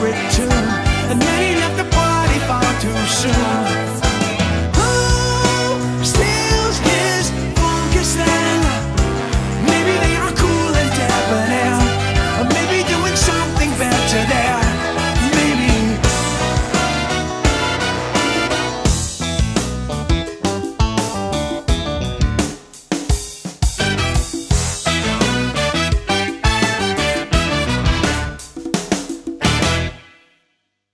every